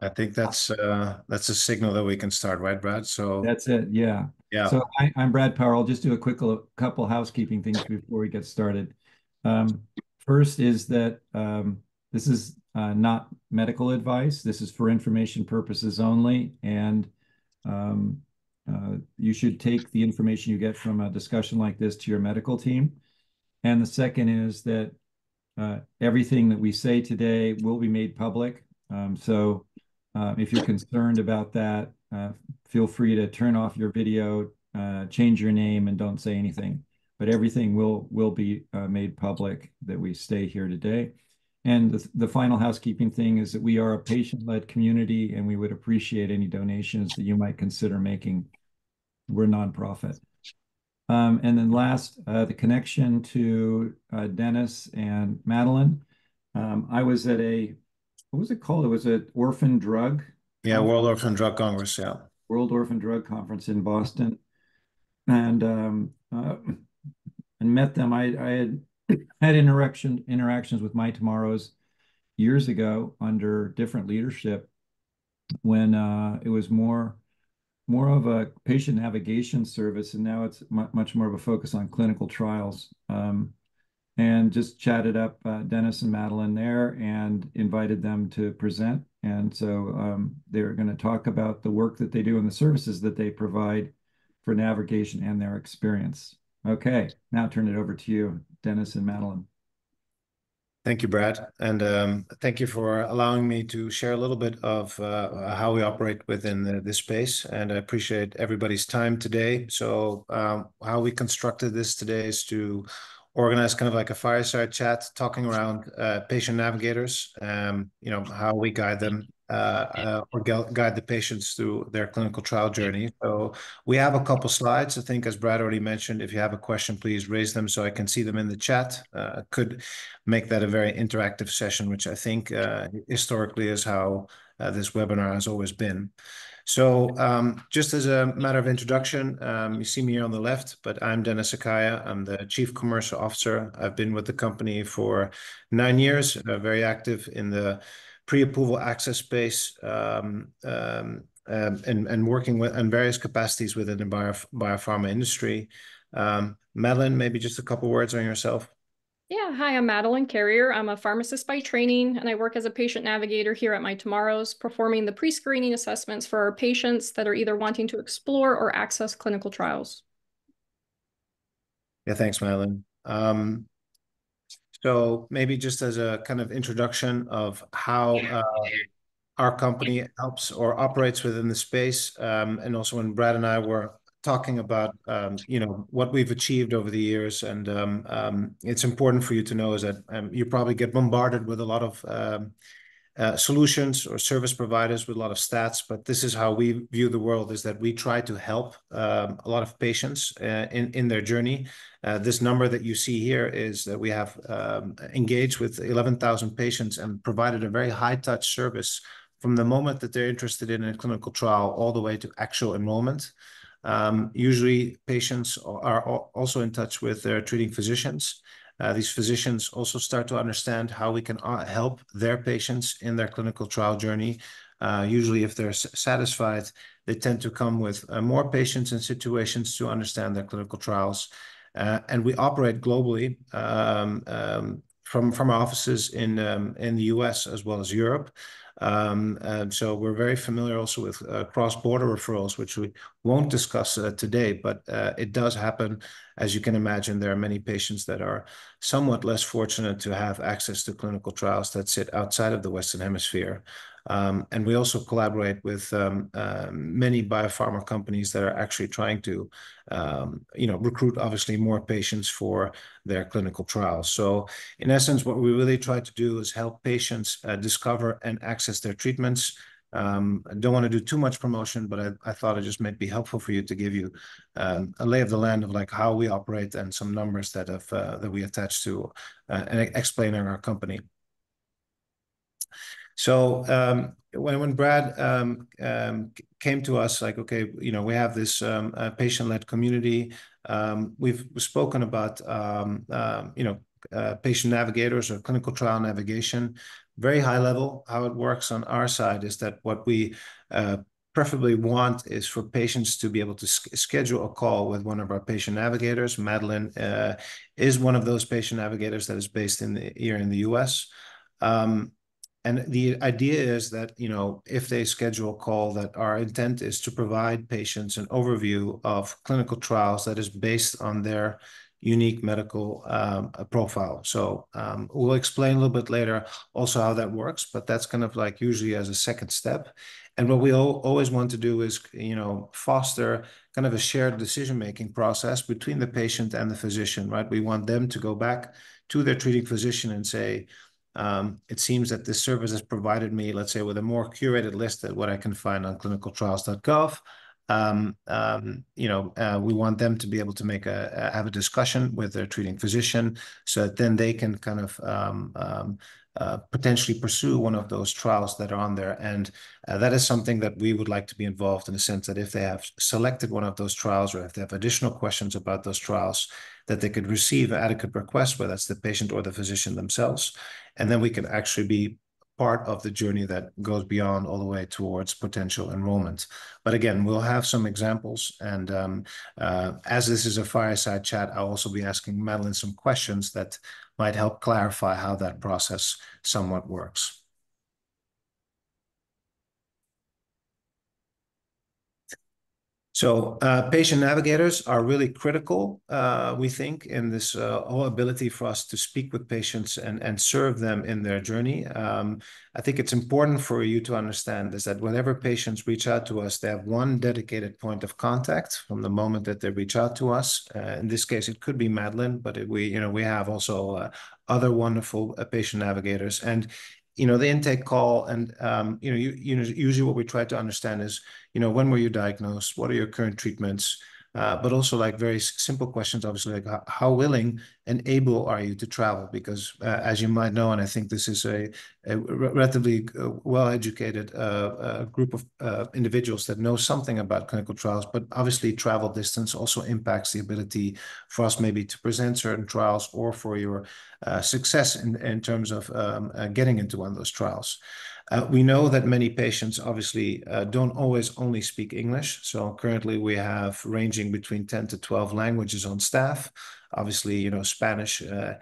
I think that's uh, that's a signal that we can start, right, Brad? So That's it, yeah. yeah, So I, I'm Brad Power. I'll just do a quick couple housekeeping things before we get started. Um, First is that um, this is uh, not medical advice. This is for information purposes only, and um, uh, you should take the information you get from a discussion like this to your medical team. And the second is that uh, everything that we say today will be made public. Um, So if you're concerned about that, uh, feel free to turn off your video, uh, change your name, and don't say anything. But everything will will be uh, made public that we stay here today. And the, the final housekeeping thing is that we are a patient-led community, and we would appreciate any donations that you might consider making. We're nonprofit. Um, and then last, uh, the connection to uh, Dennis and Madeleine. Um, I was at a, what was it called? It was an orphan drug yeah, World Orphan Drug Congress, yeah. World Orphan Drug Conference in Boston, and um, uh, and met them. I, I had had interaction interactions with myTomorrows years ago under different leadership when uh, it was more more of a patient navigation service, and now it's much more of a focus on clinical trials. Um, and just chatted up uh, Dennis and Madeleine there and invited them to present. And so um, they're going to talk about the work that they do and the services that they provide for navigation and their experience. Okay, now turn it over to you, Dennis and Madeleine. Thank you, Brad. And um, thank you for allowing me to share a little bit of uh, how we operate within the, this space. And I appreciate everybody's time today. So um, how we constructed this today is to organize kind of like a fireside chat, talking around uh, patient navigators, um, you know, how we guide them uh, uh, or guide the patients through their clinical trial journey. So we have a couple slides. I think, as Brad already mentioned, if you have a question, please raise them so I can see them in the chat. Uh, could make that a very interactive session, which I think uh, historically is how uh, this webinar has always been. So um, just as a matter of introduction, um, you see me here on the left, but I'm Dennis Akkaya. I'm the Chief Commercial Officer. I've been with the company for nine years, uh, very active in the pre-approval access space um, um, um and, and working with in various capacities within the bio, biopharma industry. Um, Madeleine, maybe just a couple words on yourself. Yeah, hi, I'm Madeleine Carrier. I'm a pharmacist by training, and I work as a patient navigator here at myTomorrows, performing the pre-screening assessments for our patients that are either wanting to explore or access clinical trials. Yeah, thanks, Madeleine. Um, so maybe just as a kind of introduction of how uh, our company helps or operates within the space, um, and also when Brad and I were talking about um, you know what we've achieved over the years, and um, um, it's important for you to know is that um, you probably get bombarded with a lot of um, uh, solutions or service providers with a lot of stats, but this is how we view the world: is that we try to help um, a lot of patients uh, in in their journey. Uh, this number that you see here is that we have engaged with 11,000 patients and provided a very high touch service from the moment that they're interested in a clinical trial all the way to actual enrollment. Um, usually, patients are also in touch with their treating physicians. Uh, these physicians also start to understand how we can uh, help their patients in their clinical trial journey. Uh, usually, if they're satisfied, they tend to come with more patients and situations to understand their clinical trials. And we operate globally um, um, from, our offices in, in the US as well as Europe. Um, and so we're very familiar also with uh, cross-border referrals, which we won't discuss uh, today, but uh, it does happen. As you can imagine, there are many patients that are somewhat less fortunate to have access to clinical trials that sit outside of the Western Hemisphere. Um, and we also collaborate with um, uh, many biopharma companies that are actually trying to, um, you know, recruit obviously more patients for their clinical trials. So in essence, what we really try to do is help patients uh, discover and access their treatments. I don't want to do too much promotion, but I, thought it just might be helpful for you to give you a lay of the land of like how we operate and some numbers that have uh, that we attach to and explaining our company. So um, when when Brad um, um, came to us, like, okay, you know, we have this uh, patient-led community. We've spoken about, you know, uh, patient navigators or clinical trial navigation. Very high level, how it works on our side is that what we uh, preferably want is for patients to be able to schedule a call with one of our patient navigators. Madeleine uh, is one of those patient navigators that is based in the, here in the US. Um, and the idea is that, you know, if they schedule a call, that our intent is to provide patients an overview of clinical trials that is based on their unique medical um, profile. So um, we'll explain a little bit later also how that works, but that's kind of like usually as a second step. And what we always want to do is, you know, foster kind of a shared decision-making process between the patient and the physician, right? We want them to go back to their treating physician and say, um, it seems that this service has provided me, let's say, with a more curated list than what I can find on clinicaltrials.gov. Um, um, you know, uh, we want them to be able to make a, a, have a discussion with their treating physician, so that then they can kind of um, um uh, potentially pursue one of those trials that are on there. And uh, that is something that we would like to be involved in the sense that if they have selected one of those trials or if they have additional questions about those trials, that they could receive an adequate request, whether that's the patient or the physician themselves. And then we can actually be part of the journey that goes beyond all the way towards potential enrollment. But again, we'll have some examples. And um, uh, as this is a fireside chat, I'll also be asking Madeleine some questions that might help clarify how that process somewhat works. So uh, patient navigators are really critical, uh, we think, in this uh, whole ability for us to speak with patients and, serve them in their journey. Um, I think it's important for you to understand is that whenever patients reach out to us, they have one dedicated point of contact from the moment that they reach out to us. In this case, it could be Madeleine, but we, you know, we have also other wonderful patient navigators. And you know, the intake call and, um, you know, you, you know, usually what we try to understand is, you know, when were you diagnosed? What are your current treatments? Uh, but also like very simple questions, obviously, like how, how, willing and able are you to travel? Because uh, as you might know, and I think this is a, a relatively uh, well-educated uh, uh, group of individuals that know something about clinical trials, but obviously travel distance also impacts the ability for us maybe to present certain trials or for your success in, in terms of um, getting into one of those trials. Uh, we know that many patients obviously uh, don't always only speak English. So currently we have ranging between 10 to 12 languages on staff. Obviously, you know, Spanish, uh,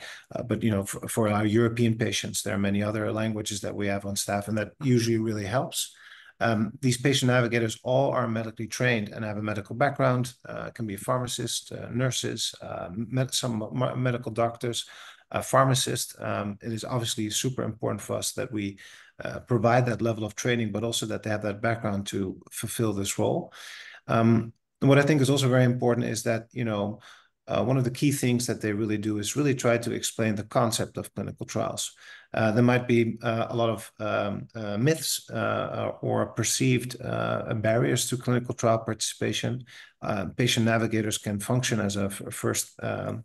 but, you know, for, our European patients, there are many other languages that we have on staff, and that usually really helps. Um, these patient navigators all are medically trained and have a medical background, can be a pharmacist, uh, nurses, some medical doctors, a pharmacist. Um, it is obviously super important for us that we uh, provide that level of training, but also that they have that background to fulfill this role. Um, what I think is also very important is that, you know, uh, one of the key things that they really do is really try to explain the concept of clinical trials. Uh, there might be uh, a lot of um, uh, myths uh, or perceived barriers to clinical trial participation. patient navigators can function as a first um,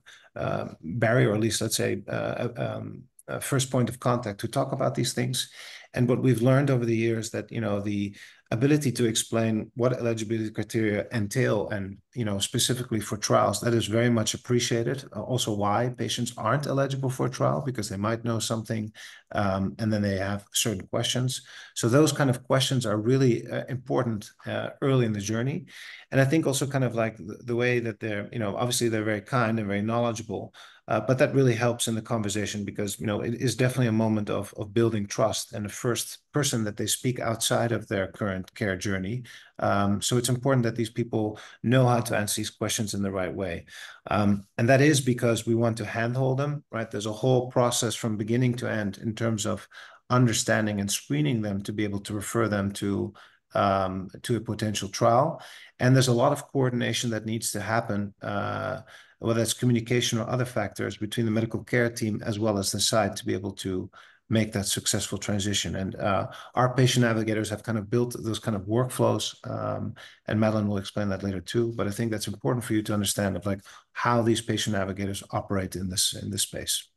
barrier, or at least let's say um, first point of contact to talk about these things. And what we've learned over the years that, you know, the ability to explain what eligibility criteria entail and, you know, specifically for trials, that is very much appreciated. Also why patients aren't eligible for a trial because they might know something um, and then they have certain questions. So those kind of questions are really uh, important uh, early in the journey. And I think also kind of like the, the way that they're, you know, obviously they're very kind and very knowledgeable, uh, but that really helps in the conversation because you know it is definitely a moment of of building trust and the first person that they speak outside of their current care journey. Um, so it's important that these people know how to answer these questions in the right way, um, and that is because we want to handhold them. Right, there's a whole process from beginning to end in terms of understanding and screening them to be able to refer them to um, to a potential trial. And there's a lot of coordination that needs to happen uh, whether it's communication or other factors between the medical care team as well as the site to be able to make that successful transition. And uh, our patient navigators have kind of built those kind of workflows, um, and Madeleine will explain that later too. But I think that's important for you to understand of like how these patient navigators operate in this in this space.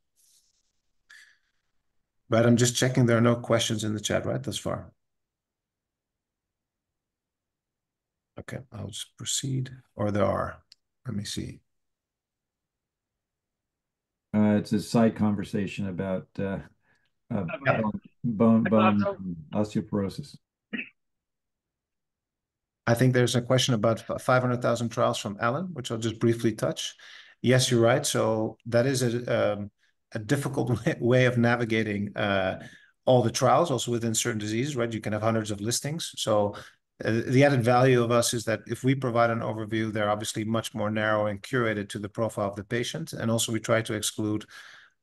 But I'm just checking there are no questions in the chat, right, thus far. Okay, I'll just proceed, or there are. Let me see. Uh, it's a side conversation about uh, uh, bone bone osteoporosis. I think there's a question about 500,000 trials from Alan, which I'll just briefly touch. Yes, you're right. So that is a um, difficult way of navigating all the trials, also within certain diseases, right? You can have hundreds of listings. So Uh, the added value of us is that if we provide an overview, they're obviously much more narrow and curated to the profile of the patient. And also we try to exclude,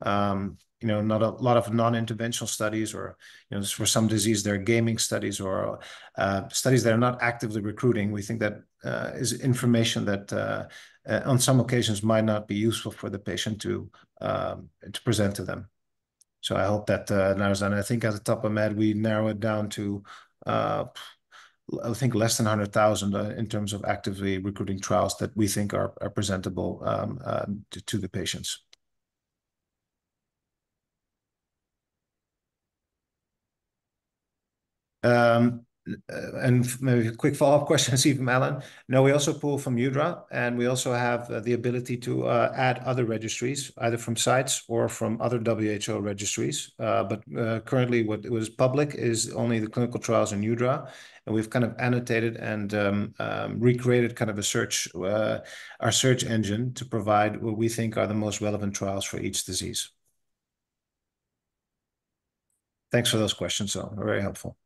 um, you know, not a lot of non-interventional studies or, you know, for some disease, there are gaming studies or uh, studies that are not actively recruiting. We think that uh, is information that on some occasions might not be useful for the patient to um, to present to them. So I hope that narrows down. I think at the top of my head, we narrow it down to, I think less than 100,000 uh, in terms of actively recruiting trials that we think are presentable um, um, to the patients. Um, Uh, and maybe a quick follow-up question, see from Alan. No, we also pull from EUDRA, and we also have uh, the ability to uh, add other registries, either from sites or from other WHO registries. But currently, what was public is only the clinical trials in EUDRA, and we've kind of annotated and um, um, recreated kind of a search, our search engine to provide what we think are the most relevant trials for each disease. Thanks for those questions, so very helpful.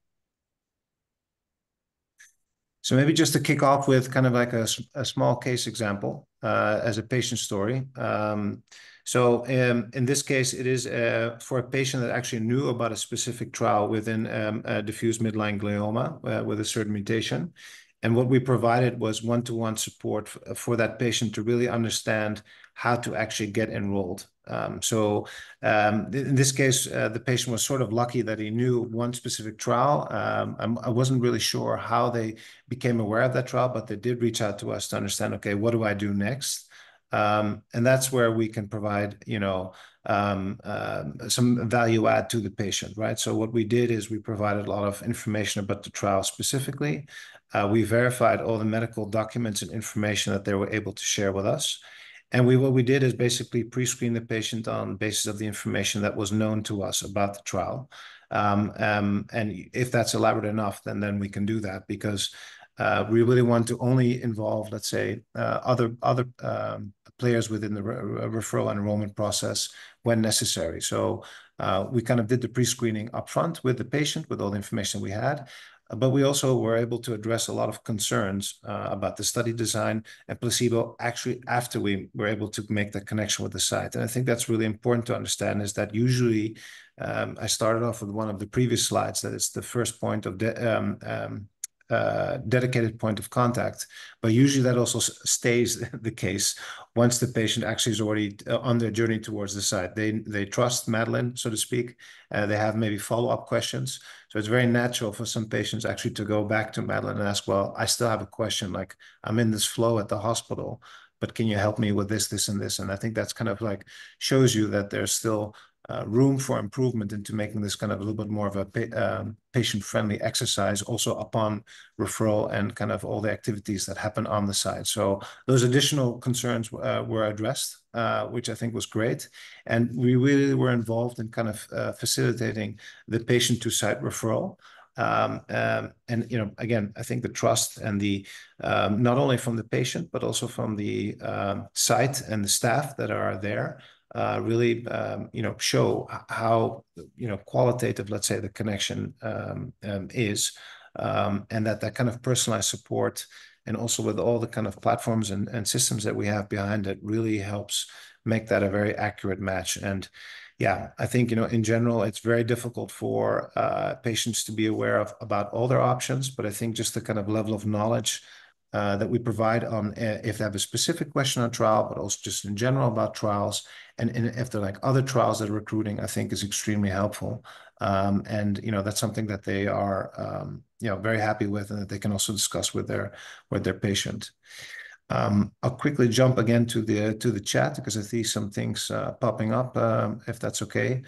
So maybe just to kick off with kind of like a a small case example, uh, as a patient story. Um, so, um, in this case, it is uh, for a patient that actually knew about a specific trial within um, diffuse midline glioma uh, with a certain mutation. And what we provided was one-to-one support for that patient to really understand how to actually get enrolled. Um, so, um, in this case, uh, the patient was sort of lucky that he knew one specific trial. Um, I wasn't really sure how they became aware of that trial, but they did reach out to us to understand, okay, what do I do next? And that's where we can provide, you know, some value add to the patient, right? So what we did is we provided a lot of information about the trial specifically. Uh, we verified all the medical documents and information that they were able to share with us. And we, what we did is basically pre-screen the patient on basis of the information that was known to us about the trial. Um, um, and if that's elaborate enough, then then we can do that because uh, we really want to only involve, let's say, uh, other other um, players within the referral and enrollment process when necessary. So uh, we kind of did the pre-screening upfront with the patient, with all the information we had, Uh, but we also were able to address a lot of concerns uh, about the study design and placebo actually after we were able to make that connection with the site. And I think that's really important to understand, is that usually um, I started off with one of the previous slides, that it's the first point of um, um, Uh, dedicated point of contact. But usually that also stays the case once the patient actually is already uh, on their journey towards the site. They they trust Madeleine, so to speak. Uh, they have maybe follow-up questions. So it's very natural for some patients actually to go back to Madeleine and ask, "Well, I still have a question, like, I'm in this flow at the hospital, but can you help me with this, this, and this?" And I think that's kind of like shows you that there's still Uh, room for improvement into making this kind of a little bit more of a um, patient-friendly exercise, also upon referral and kind of all the activities that happen on the site. So those additional concerns uh, were addressed, uh, which I think was great. And we really were involved in kind of facilitating the patient-to-site referral. Um, um, and, you know, again, I think the trust and the not only from the patient, but also from the site and the staff that are there Uh, really, um, you know, show how, you know, qualitative, let's say, the connection um, um, is. And that that kind of personalized support, and also with all the kind of platforms and systems that we have behind it, really helps make that a very accurate match. And yeah, I think, you know, in general, it's very difficult for uh, patients to be aware of about all their options. But I think just the kind of level of knowledge Uh, that we provide on uh, if they have a specific question on trial, but also just in general about trials, and if they're like other trials that are recruiting, I think is extremely helpful. Um, and, you know, that's something that they are, um, you know, very happy with, and that they can also discuss with their with their patient. Um, I'll quickly jump again to the to the chat because I see some things uh, popping up, if that's okay.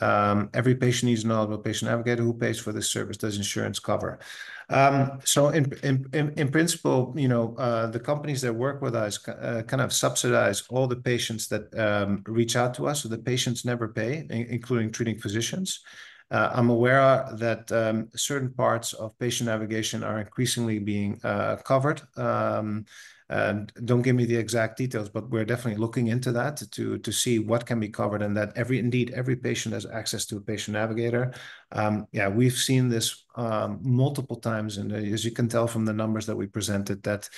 Um, every patient needs an eligible patient navigator. Who pays for this service? Does insurance cover? Um, so in in in principle, you know, uh, the companies that work with us uh, kind of subsidize all the patients that um, reach out to us, so the patients never pay, including treating physicians. Uh, I'm aware that certain parts of patient navigation are increasingly being covered. And Um, don't give me the exact details, but we're definitely looking into that to to see what can be covered, and that every indeed every patient has access to a patient navigator. Um, yeah, we've seen this um, multiple times, and uh, as you can tell from the numbers that we presented, that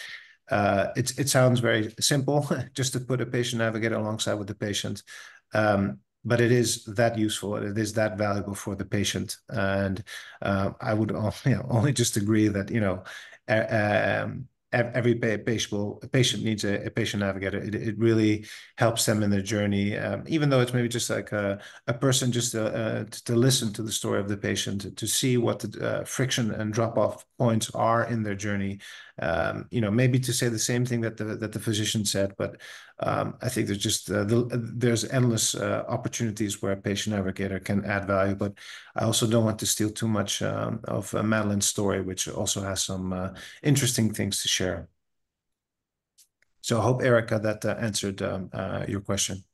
uh, it sounds very simple, just to put a patient navigator alongside with the patient. But it is that useful, and it is that valuable for the patient. And uh, I would, only just agree that, you know, every patient needs a patient navigator. It really helps them in their journey, um, even though it's maybe just like a person just uh, to listen to the story of the patient, to see what the uh, friction and drop-off points are in their journey. Um, you know, maybe to say the same thing that the physician said, but um, I think there's just uh, there's endless opportunities where a patient navigator can add value. But I also don't want to steal too much of Madeleine's story, which also has some interesting things to share. So I hope, Erica, that uh, answered um, uh, your question.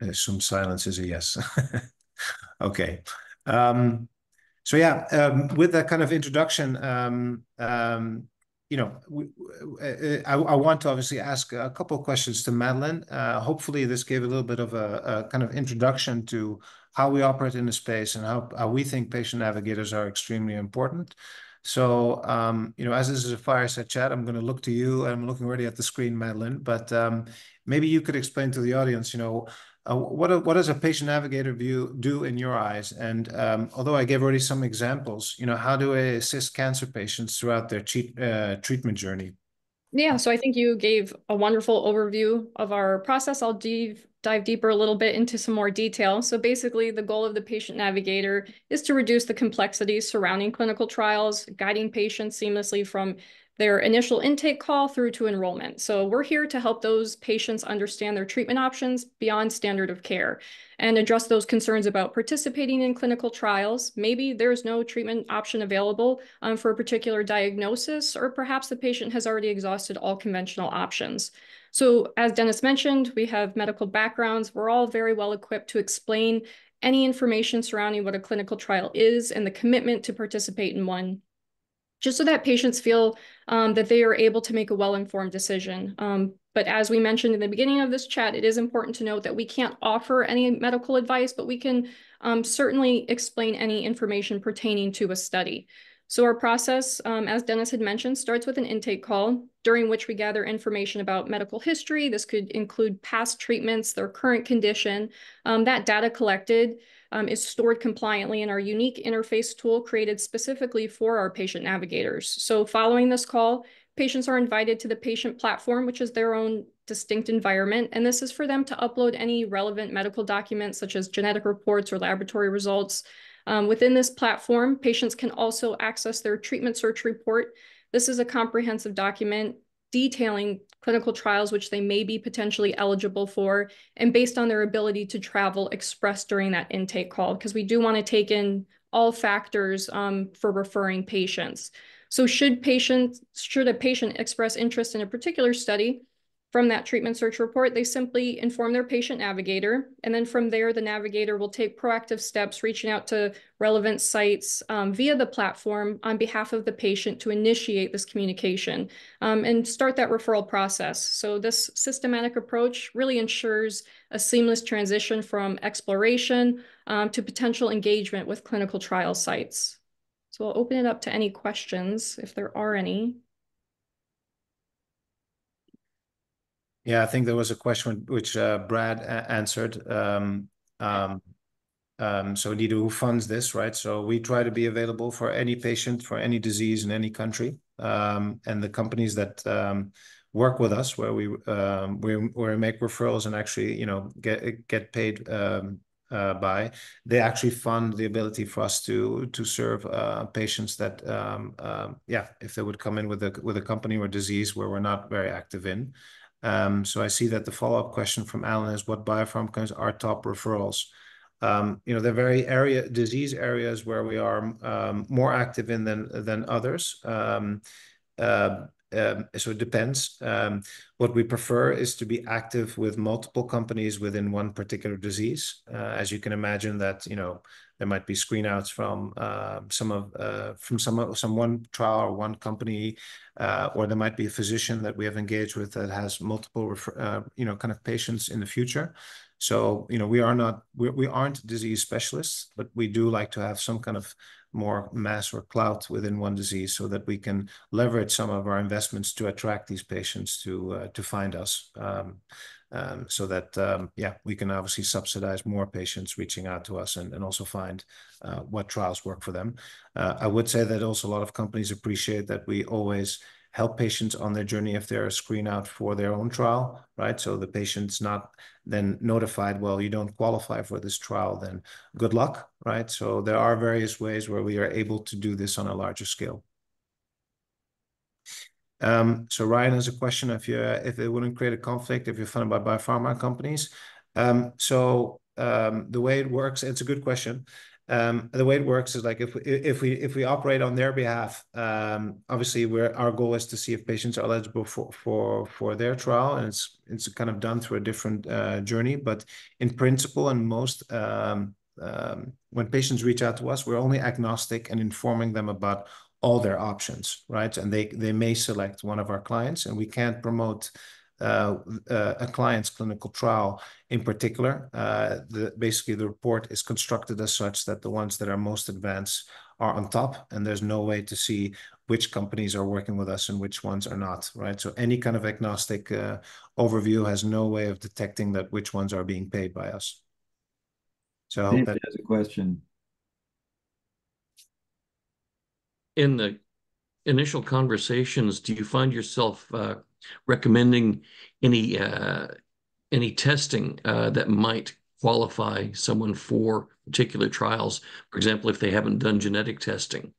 I assume silence is a yes. Okay. Um, so yeah, um, with that kind of introduction, you know, uh, I want to obviously ask a couple of questions to Madeline. Hopefully, this gave a little bit of a kind of introduction to how we operate in the space and how we think patient navigators are extremely important. So, um, you know, as this is a fireside chat, I'm gonna look to you. I'm looking already at the screen, Madeleine, but um, maybe you could explain to the audience, you know, uh, what does a patient navigator view do in your eyes? And, um, although I gave already some examples, you know, how do I assist cancer patients throughout their uh, treatment journey? Yeah, so I think you gave a wonderful overview of our process. I'll dive deeper a little bit into some more detail. So basically, the goal of the patient navigator is to reduce the complexities surrounding clinical trials, guiding patients seamlessly from their initial intake call through to enrollment. So we're here to help those patients understand their treatment options beyond standard of care and address those concerns about participating in clinical trials. Maybe there's no treatment option available um, for a particular diagnosis, or perhaps the patient has already exhausted all conventional options. So, as Dennis mentioned, we have medical backgrounds. We're all very well equipped to explain any information surrounding what a clinical trial is and the commitment to participate in one, just so that patients feel um, that they are able to make a well-informed decision. Um, but as we mentioned in the beginning of this chat, it is important to note that we can't offer any medical advice, but we can um, certainly explain any information pertaining to a study. So our process, um, as Dennis had mentioned, starts with an intake call, during which we gather information about medical history. This could include past treatments, their current condition. Um, that data collected um, is stored compliantly in our unique interface tool created specifically for our patient navigators. So following this call, patients are invited to the patient platform, which is their own distinct environment, and this is for them to upload any relevant medical documents, such as genetic reports or laboratory results. Um, within this platform, patients can also access their treatment search report. This is a comprehensive document detailing clinical trials which they may be potentially eligible for, and based on their ability to travel expressed during that intake call because we do wanna take in all factors um, for referring patients. So should patient should a patient express interest in a particular study, from that treatment search report, they simply inform their patient navigator, and then from there, the navigator will take proactive steps, reaching out to relevant sites um, via the platform on behalf of the patient to initiate this communication um, and start that referral process. So this systematic approach really ensures a seamless transition from exploration um, to potential engagement with clinical trial sites. So I'll open it up to any questions, if there are any. Yeah, I think there was a question which uh, Brad answered. Um, um, um, so indeed, who funds this, right? So we try to be available for any patient, for any disease in any country. And the companies that work with us, where we where we make referrals and actually, you know, get paid uh, by, they actually fund the ability for us to to serve uh, patients that, yeah, if they would come in with a with a company or disease where we're not very active in. Um, so I see that the follow-up question from Alan is, what biopharma companies are top referrals? Um, you know, they're very area disease areas where we are um, more active in than than others. So it depends. What we prefer is to be active with multiple companies within one particular disease. Uh, as you can imagine that, you know, there might be screen outs from um, some of uh, from some some one trial or one company, uh, or there might be a physician that we have engaged with that has multiple uh, you know, kind of patients in the future. So, you know, we are not we aren't disease specialists, but we do like to have some kind of more mass or clout within one disease so that we can leverage some of our investments to attract these patients to to find us. Um, Um, so that, um, yeah, we can obviously subsidize more patients reaching out to us and also find uh, what trials work for them. Uh, I would say that also a lot of companies appreciate that we always help patients on their journey if they're screened out for their own trial, right? So the patient's not then notified, "Well, you don't qualify for this trial, then good luck," right? So there are various ways where we are able to do this on a larger scale. Um, so Ryan has a question, if you if it wouldn't create a conflict if you're funded by biopharma companies. Um, so, um, the way it works, it's a good question. The way it works is like if we if we if we operate on their behalf, obviously we're, our goal is to see if patients are eligible for for for their trial, and it's it's kind of done through a different uh, journey. But in principle, and most when patients reach out to us, we're only agnostic and informing them about all their options, right? And they they may select one of our clients, and we can't promote uh, a client's clinical trial in particular. Uh, basically, the report is constructed as such that the ones that are most advanced are on top, and there's no way to see which companies are working with us and which ones are not, right? So any kind of agnostic uh, overview has no way of detecting that which ones are being paid by us. So I hope that- has a question. In the initial conversations, do you find yourself uh, recommending any uh, any testing uh, that might qualify someone for particular trials? For example, if they haven't done genetic testing.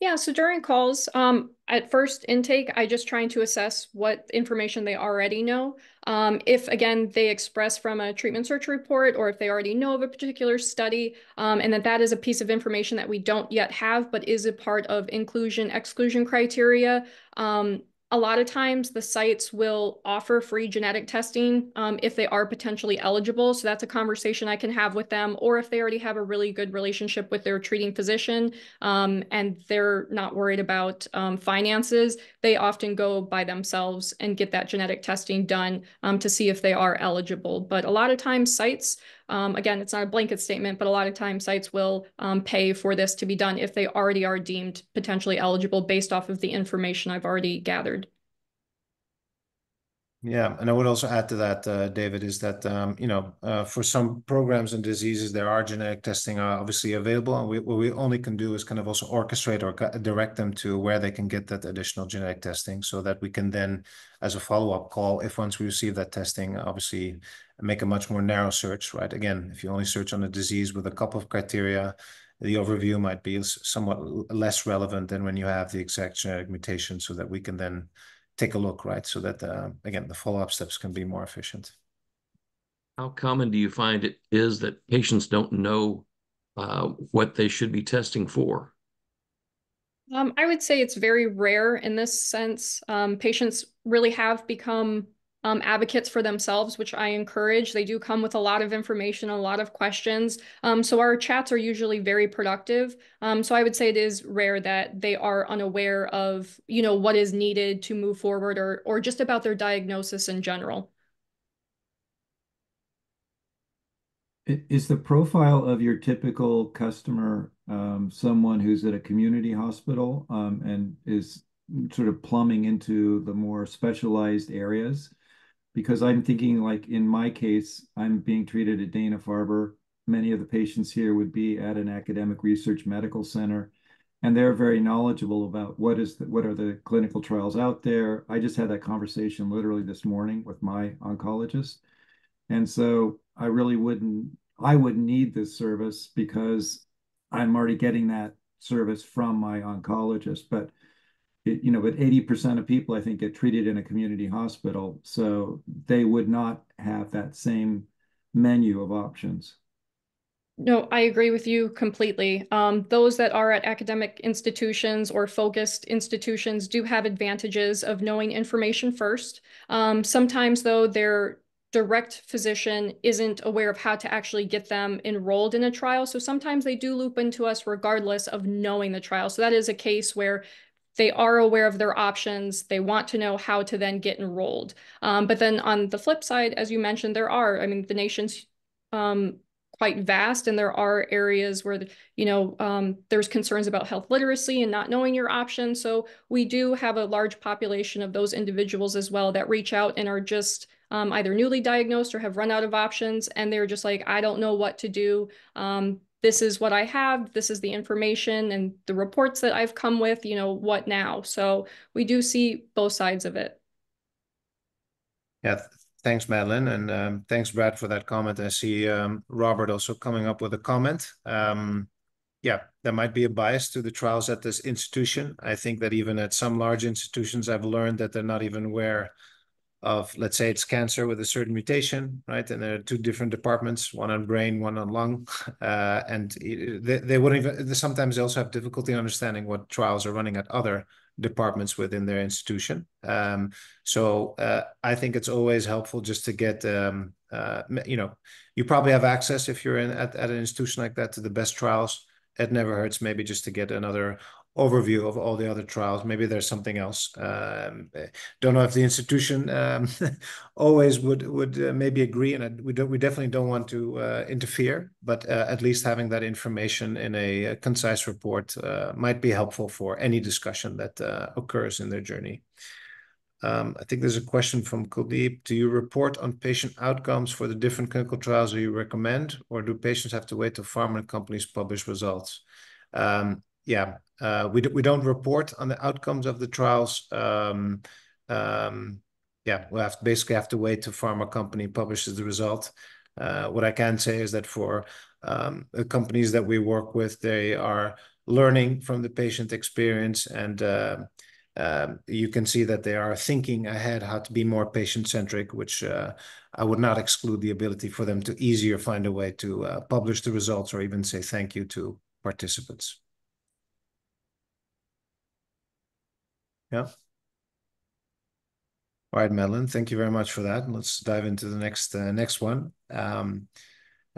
Yeah, so during calls, um, at first intake, I just trying to assess what information they already know. Um, if, again, they express from a treatment search report, or if they already know of a particular study, um, and that that is a piece of information that we don't yet have, but is a part of inclusion/exclusion criteria, um, a lot of times the sites will offer free genetic testing, um, if they are potentially eligible. So that's a conversation I can have with them. Or if they already have a really good relationship with their treating physician, um, and they're not worried about um, finances, they often go by themselves and get that genetic testing done, to see if they are eligible. But a lot of times, sites, Um, again, it's not a blanket statement, but a lot of times sites will um, pay for this to be done if they already are deemed potentially eligible based off of the information I've already gathered. Yeah, and I would also add to that, uh, David, is that, um, you know, uh, for some programs and diseases, there are genetic testing are obviously available, and what we only can do is kind of also orchestrate or direct them to where they can get that additional genetic testing, so that we can then, as a follow-up call, if once we receive that testing, obviously make a much more narrow search, right? Again, if you only search on a disease with a couple of criteria, the overview might be somewhat less relevant than when you have the exact genetic mutation, so that we can then take a look, right? So that, uh, again, the follow-up steps can be more efficient. How common do you find it is that patients don't know uh, what they should be testing for? Um, I would say it's very rare in this sense. Um, patients really have become Um, advocates for themselves, which I encourage. They do come with a lot of information, a lot of questions. Um, so our chats are usually very productive. Um, so I would say it is rare that they are unaware of, you know, what is needed to move forward or, or just about their diagnosis in general. Is the profile of your typical customer someone who's at a community hospital and is sort of plumbing into the more specialized areas? Because I'm thinking, like in my case, I'm being treated at Dana-Farber. Many of the patients here would be at an academic research medical center, and they're very knowledgeable about what is what are the clinical trials out there. I just had that conversation literally this morning with my oncologist. And so I really wouldn't I wouldn't need this service because I'm already getting that service from my oncologist. But you know, but 80% of people, I think, get treated in a community hospital. So they would not have that same menu of options. No, I agree with you completely. Um, those that are at academic institutions or focused institutions do have advantages of knowing information first. Um, sometimes, though, their direct physician isn't aware of how to actually get them enrolled in a trial. So sometimes they do loop into us regardless of knowing the trial. So that is a case where they are aware of their options. They want to know how to then get enrolled. Um, but then on the flip side, as you mentioned, there are, I mean, the nation's um, quite vast and there are areas where you know um, there's concerns about health literacy and not knowing your options so we do have a large population of those individuals as well that reach out and are just um, either newly diagnosed or have run out of options and they're just like i don't know what to do um, this is what i have this is the information and the reports that i've come with you know what now so we do see both sides of it yeah Thanks, Madeleine, and um, thanks, Brad, for that comment. I see um, Robert also coming up with a comment. Um, yeah, there might be a bias to the trials at this institution. I think that even at some large institutions, I've learned that they're not even aware of, let's say it's cancer with a certain mutation, right? And there are two different departments, one on brain, one on lung. Uh, and they, they wouldn't even, sometimes they also have difficulty understanding what trials are running at other departments within their institution. Um, so uh, I think it's always helpful just to get, um, uh, you know, you probably have access if you're in at, at an institution like that to the best trials. It never hurts maybe just to get another overview of all the other trials. Maybe there's something else. Um, don't know if the institution um, always would would uh, maybe agree, and we don't. We definitely don't want to uh, interfere. But uh, at least having that information in a, a concise report uh, might be helpful for any discussion that uh, occurs in their journey. Um, I think there's a question from Kuldeep. Do you report on patient outcomes for the different clinical trials that you recommend, or do patients have to wait till pharma companies publish results? Um, yeah, uh, we don't report on the outcomes of the trials. Um, um, yeah, we have basically have to wait till pharma company publishes the result. Uh, what I can say is that for um, the companies that we work with, they are learning from the patient experience, and you can see that they are thinking ahead how to be more patient-centric, which uh, I would not exclude the ability for them to easier find a way to publish the results or even say thank you to participants. Yeah. All right, Madeleine, thank you very much for that. Let's dive into the next uh, next one. Um,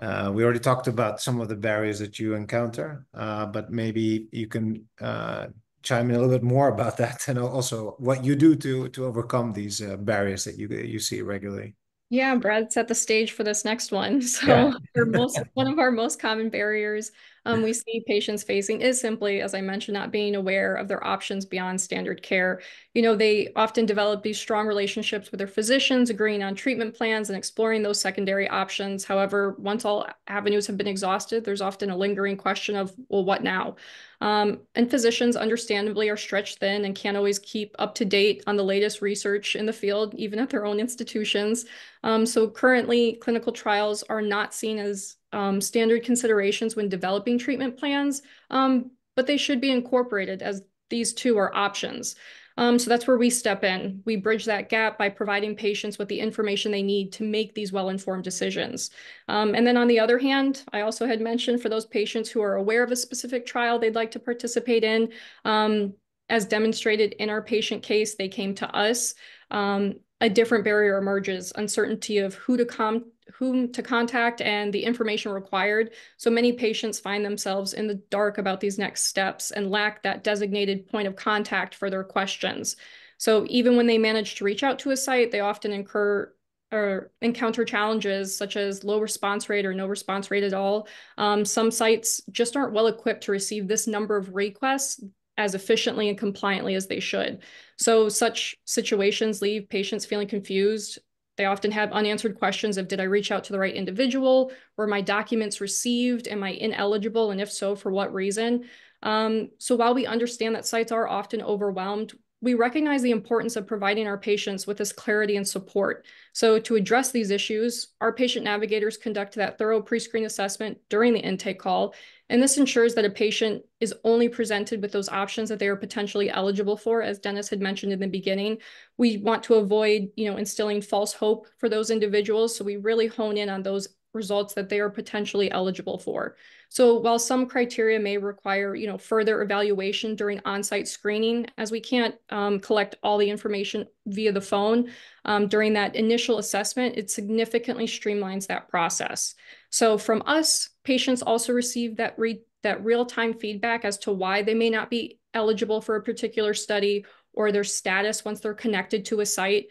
uh, we already talked about some of the barriers that you encounter, uh, but maybe you can uh, chime in a little bit more about that and also what you do to to overcome these uh, barriers that you you see regularly. Yeah, Brad set the stage for this next one. So, yeah. most, one of our most common barriers um, we see patients facing is simply, as I mentioned, not being aware of their options beyond standard care. You know, they often develop these strong relationships with their physicians, agreeing on treatment plans and exploring those secondary options. However, once all avenues have been exhausted, there's often a lingering question of, well, what now? Um, and physicians, understandably, are stretched thin and can't always keep up to date on the latest research in the field, even at their own institutions. Um, so currently, clinical trials are not seen as um, standard considerations when developing treatment plans, um, but they should be incorporated as these two are options. Um, so that's where we step in. We bridge that gap by providing patients with the information they need to make these well-informed decisions. Um, and then on the other hand, I also had mentioned for those patients who are aware of a specific trial they'd like to participate in, um, as demonstrated in our patient case, they came to us. Um, a different barrier emerges, uncertainty of who to come whom to contact and the information required. So many patients find themselves in the dark about these next steps and lack that designated point of contact for their questions. So even when they manage to reach out to a site, they often incur or encounter challenges such as low response rate or no response rate at all. Um, some sites just aren't well equipped to receive this number of requests as efficiently and compliantly as they should. So such situations leave patients feeling confused they often have unanswered questions of did I reach out to the right individual? Were my documents received? Am I ineligible? And if so, for what reason? Um, so while we understand that sites are often overwhelmed, we recognize the importance of providing our patients with this clarity and support. So to address these issues, our patient navigators conduct that thorough pre-screen assessment during the intake call, and this ensures that a patient is only presented with those options that they are potentially eligible for, as Dennis had mentioned in the beginning. We want to avoid, you know, instilling false hope for those individuals, so we really hone in on those results that they are potentially eligible for. So while some criteria may require, you know, further evaluation during on-site screening, as we can't um, collect all the information via the phone um, during that initial assessment, it significantly streamlines that process. So from us, patients also receive that re that real-time feedback as to why they may not be eligible for a particular study or their status once they're connected to a site.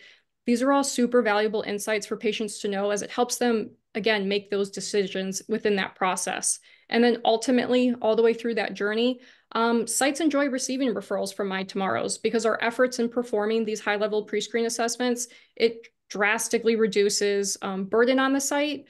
These are all super valuable insights for patients to know as it helps them, again, make those decisions within that process. And then ultimately, all the way through that journey, um, sites enjoy receiving referrals from myTomorrows because our efforts in performing these high-level pre-screen assessments, it drastically reduces um, burden on the site.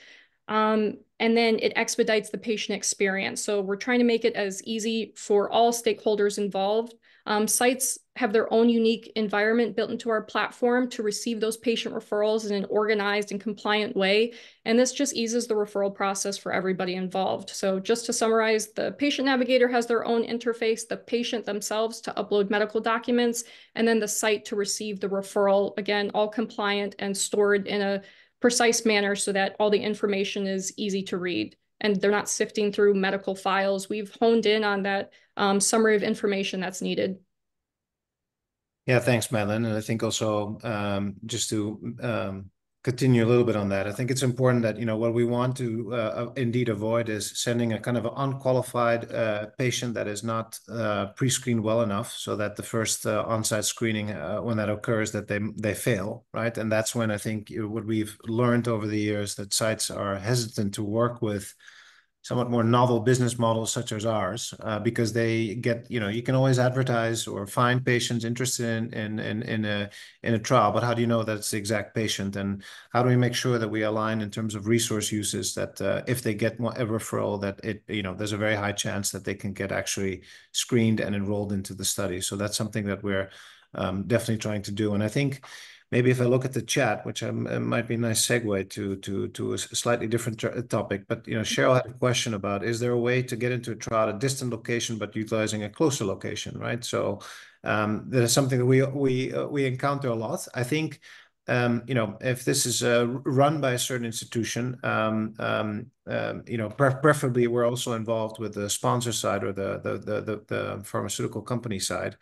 Um, and then it expedites the patient experience. So we're trying to make it as easy for all stakeholders involved um, sites have their own unique environment built into our platform to receive those patient referrals in an organized and compliant way. And this just eases the referral process for everybody involved. So just to summarize, the patient navigator has their own interface, the patient themselves to upload medical documents, and then the site to receive the referral, again, all compliant and stored in a precise manner so that all the information is easy to read and they're not sifting through medical files. We've honed in on that um, summary of information that's needed. Yeah, thanks, Madeleine. And I think also um, just to um, continue a little bit on that, I think it's important that, you know, what we want to uh, uh indeed avoid is sending a kind of unqualified uh, patient that is not uh, pre-screened well enough so that the first uh, on-site screening, uh, when that occurs, that they, they fail, right? And that's when I think what we've learned over the years that sites are hesitant to work with somewhat more novel business models such as ours uh, because they get you know you can always advertise or find patients interested in, in in in a in a trial but how do you know that it's the exact patient? And how do we make sure that we align in terms of resource uses that uh, if they get a referral that it you know there's a very high chance that they can get actually screened and enrolled into the study. So that's something that we're um, definitely trying to do. And I think maybe if I look at the chat, which it might be a nice segue to to to a slightly different topic, but you know, Cheryl had a question about: Is there a way to get into a trial at a distant location but utilizing a closer location, right? So um, that is something that we we uh, we encounter a lot. I think. Um, you know, if this is uh, run by a certain institution, um, um, um, you know, pre preferably we're also involved with the sponsor side or the the the, the, the pharmaceutical company side.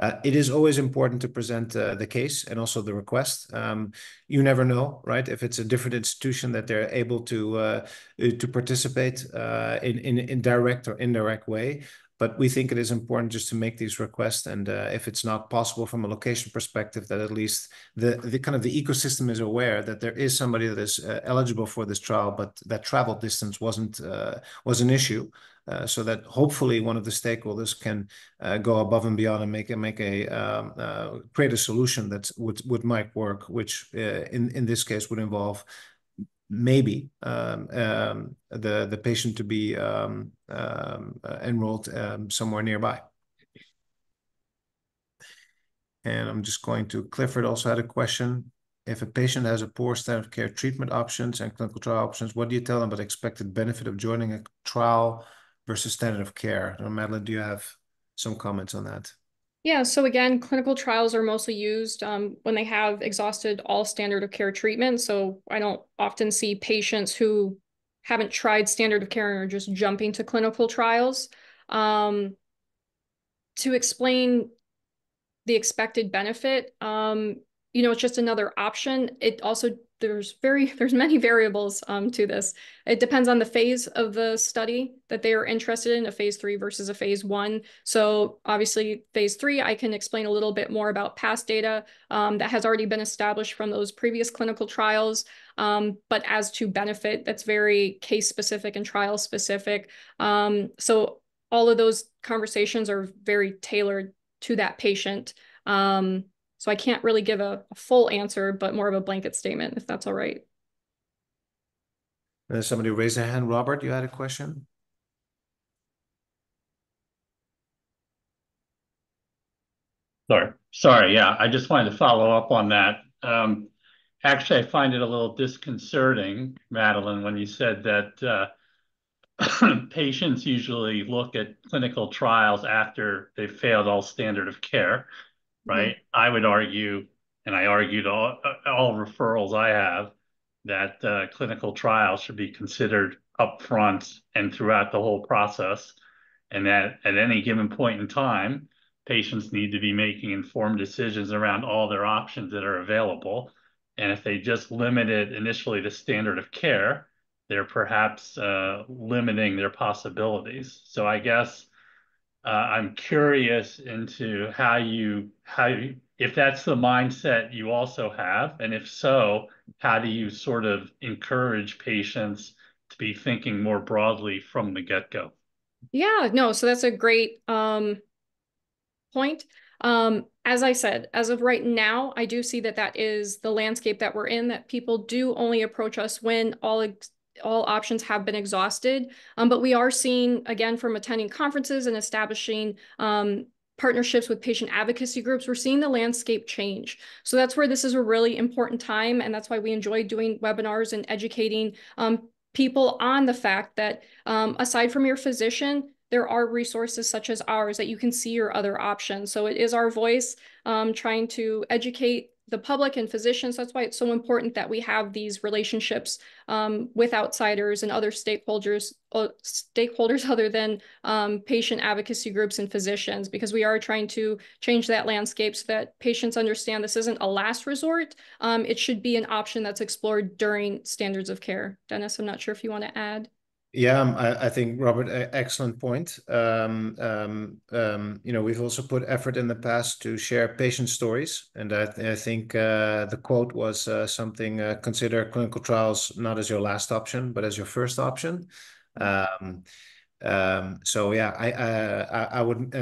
Uh, it is always important to present uh, the case and also the request. Um, you never know, right? If it's a different institution that they're able to uh, to participate uh, in, in in direct or indirect way. But we think it is important just to make these requests, and uh, if it's not possible from a location perspective, that at least the the kind of the ecosystem is aware that there is somebody that is uh, eligible for this trial, but that travel distance wasn't was an issue. Uh, so that hopefully one of the stakeholders can uh, go above and beyond and make a make a um, uh, create a solution that would would might work, which uh, in in this case would involve maybe um, um, the the patient to be um, um, uh, enrolled um, somewhere nearby. And I'm just going to Clifford also had a question. If a patient has a poor standard of care treatment options and clinical trial options, what do you tell them about expected benefit of joining a trial versus standard of care. Madeleine, do you have some comments on that? Yeah, so again, clinical trials are mostly used um, when they have exhausted all standard of care treatment. So I don't often see patients who haven't tried standard of care and are just jumping to clinical trials. Um, to explain the expected benefit, um, you know, it's just another option. It also there's very there's many variables um, to this. It depends on the phase of the study that they are interested in, a phase three versus a phase one. So obviously phase three, I can explain a little bit more about past data um, that has already been established from those previous clinical trials. Um, but as to benefit, that's very case specific and trial specific. Um, so all of those conversations are very tailored to that patient. Um, so I can't really give a, a full answer, but more of a blanket statement, if that's all right. Uh, somebody raise their hand. Robert, you had a question? Sorry. Sorry, yeah, I just wanted to follow up on that. Um, actually, I find it a little disconcerting, Madeleine, when you said that uh, patients usually look at clinical trials after they've failed all standard of care, right? I would argue, and I argued all, all referrals I have, that uh, clinical trials should be considered upfront and throughout the whole process, and that at any given point in time, patients need to be making informed decisions around all their options that are available. And if they just limit it initially to standard of care, they're perhaps uh, limiting their possibilities. So I guess uh, I'm curious into how you how you, if that's the mindset you also have, and if so, how do you sort of encourage patients to be thinking more broadly from the get-go? Yeah, no, so that's a great um, point. Um, as I said, as of right now, I do see that that is the landscape that we're in, that people do only approach us when all all options have been exhausted. Um, but we are seeing, again, from attending conferences and establishing um, partnerships with patient advocacy groups, we're seeing the landscape change. So that's where this is a really important time. And that's why we enjoy doing webinars and educating um, people on the fact that um, aside from your physician, there are resources such as ours that you can see your other options. So it is our voice um, trying to educate the public and physicians. That's why it's so important that we have these relationships um, with outsiders and other stakeholders, uh, stakeholders other than um, patient advocacy groups and physicians, because we are trying to change that landscape so that patients understand this isn't a last resort. Um, it should be an option that's explored during standards of care. Dennis, I'm not sure if you want to add. Yeah, um, I, I think Robert, excellent point. Um, um, um, you know, we've also put effort in the past to share patient stories, and I, th I think uh, the quote was uh, something: uh, "Consider clinical trials not as your last option, but as your first option." Um, um, so yeah, I I, I would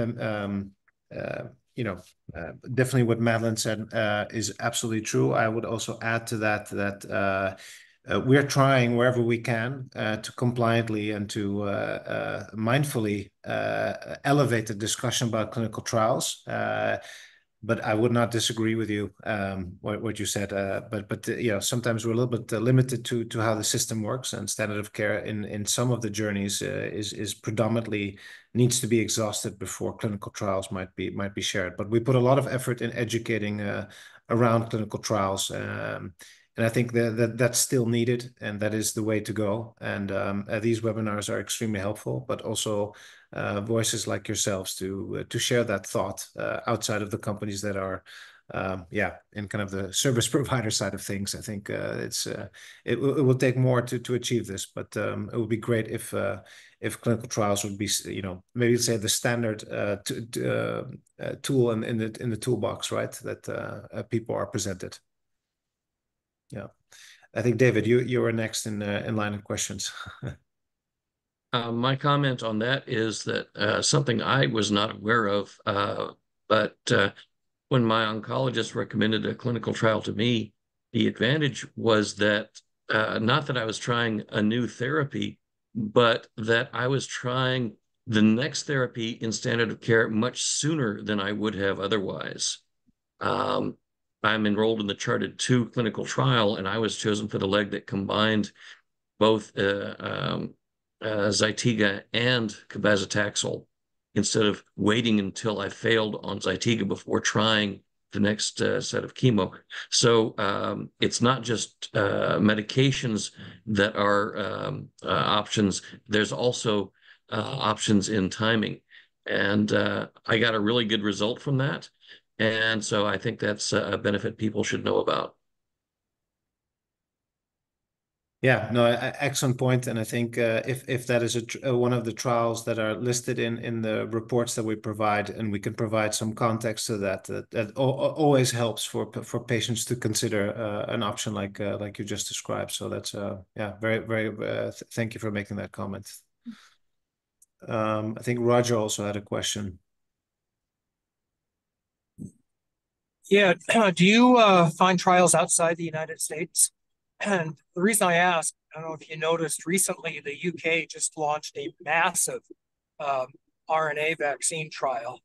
uh, you know uh, definitely what Madeleine said uh, is absolutely true. I would also add to that that uh, we're trying wherever we can uh, to compliantly and to uh, uh mindfully uh, elevate the discussion about clinical trials. Uh, but I would not disagree with you um, what, you said. but but you know sometimes we're a little bit limited to to how the system works and standard of care in some of the journeys is is predominantly needs to be exhausted before clinical trials might be might be shared. But we put a lot of effort in educating around clinical trials. And I think that, that that's still needed, and that is the way to go. And um, uh, these webinars are extremely helpful, but also uh, voices like yourselves to uh, to share that thought uh, outside of the companies that are, um, yeah, in kind of the service provider side of things. I think uh, it's uh, it, it, will take more to to achieve this, but um, it would be great if if clinical trials would be, you know, maybe say the standard tool in, in the in the toolbox, right? That people are presented. Yeah. I think, David, you you were next in uh, in line of questions. uh, my comment on that is that uh, something I was not aware of, uh, but uh, when my oncologist recommended a clinical trial to me, the advantage was that uh, not that I was trying a new therapy, but that I was trying the next therapy in standard of care much sooner than I would have otherwise. Um, I'm enrolled in the CHAARTED 2 clinical trial, and I was chosen for the leg that combined both uh, um, uh, Zytiga and cabazitaxel instead of waiting until I failed on Zytiga before trying the next uh, set of chemo. So um, it's not just uh, medications that are um, uh, options. There's also uh, options in timing. And uh, I got a really good result from that. And so I think that's a benefit people should know about. Yeah, no, excellent point. And I think uh, if if that is a uh, one of the trials that are listed in in the reports that we provide, and we can provide some context to that, that, that always helps for for patients to consider uh, an option like uh, like you just described. So that's uh yeah, very very. Uh, th thank you for making that comment. Um, I think Roger also had a question. Yeah. Do you uh, find trials outside the United States? And the reason I ask, I don't know if you noticed recently, the UK just launched a massive um, RNA vaccine trial.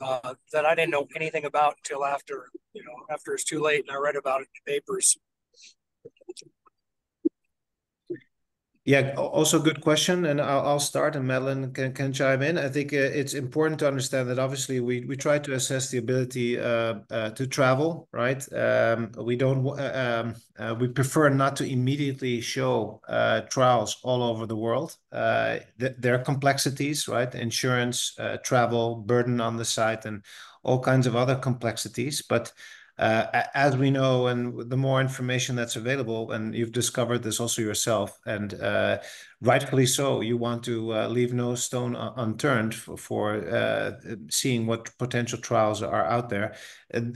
uh, that I didn't know anything about until after, you know, after it's too late and I read about it in the papers. Yeah, also good question, and I'll, start, and Madeleine can, chime in. I think uh, it's important to understand that obviously we, try to assess the ability uh, uh, to travel, right? Um, we don't, um, we prefer not to immediately show trials all over the world. Th there are complexities, right? Insurance, travel, burden on the site, and all kinds of other complexities, but uh, as we know, and the more information that's available, and you've discovered this also yourself, and uh, rightfully so, you want to uh, leave no stone unturned for, for uh, seeing what potential trials are out there.